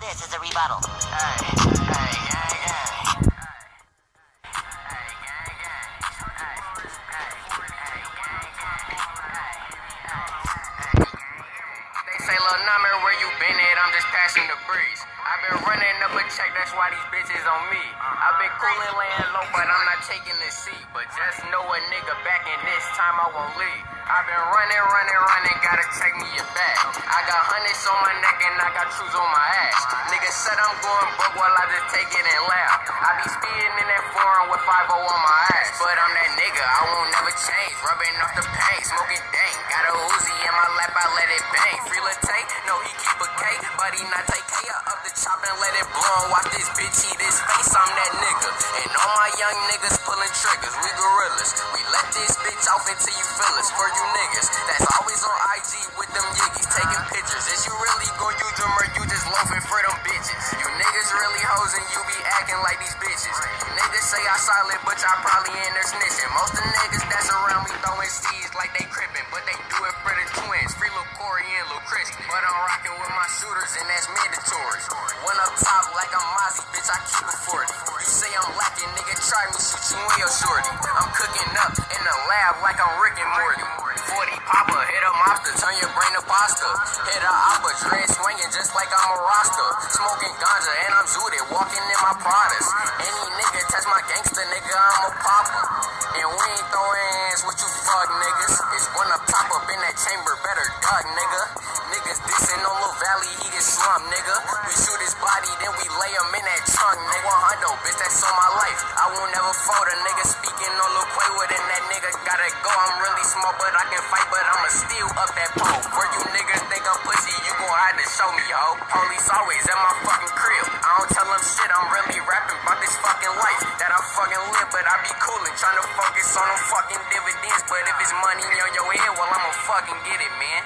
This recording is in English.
this is a rebuttal. Hey, hey, gang, gang. They say, Lil Number, where you been at? I'm just passing the breeze. I've been running up a check, that's why these bitches on me. I've been coolin', laying low, but I'm not taking the seat. But just know a nigga back in this time I won't leave. I've been running, running, running, gotta take me bag. I got hundreds on my neck and I got truths on my ass. Nigga said I'm going broke while I just take it and laugh. I be speeding in that foreign with 5 on my ass. But I'm that nigga, I won't never change. Rubbing off the pain, smoking dank. Got a Uzi in my lap, I let it bang. Free Latte, no, he keep a K, but he not take care of the chop and let it blow watch this bitch eat young niggas pulling triggers, we gorillas. We let this bitch off until you feel us. For you niggas, that's always on IG with them yiggies taking pictures. Is you really gon' use them or you just loafing for them bitches? You niggas really hoes and you be acting like these bitches. You niggas say I solid, but y'all probably in there snitching. Most of the niggas that's around me throwing seeds like they crippin', but they do it for the twins. Free Lil Corey and Lil Chris. But I'm rocking with my shooters and that's mandatory. Keep it 40. You say I'm lacking, nigga, try me, shoot you in your shorty. I'm cooking up in the lab like I'm Rick and Morty. 40 popper, hit a mobster, turn your brain to pasta. Hit a opera, dread swinging just like I'm a roster. Smoking ganja and I'm zooted, walking in my products. Any nigga touch my gangster, nigga, I'm a popper. And we ain't throwing hands with you fuck niggas. It's one up top up in that chamber, better duck. He get slumped, nigga. We shoot his body, then we lay him in that trunk, nigga. 100, bitch, that's on my life. I won't never fold a nigga speaking on Lil Quaywood, and that nigga gotta go. I'm really small, but I can fight, but I'ma steal up that pole. Where you niggas think I'm pussy, you gon' have to show me, yo. Police always at my fucking crib. I don't tell them shit, I'm really rapping about this fucking life that I fucking live, but I be coolin', trying to focus on them fucking dividends. But if it's money on your head, well, I'ma fucking get it, man.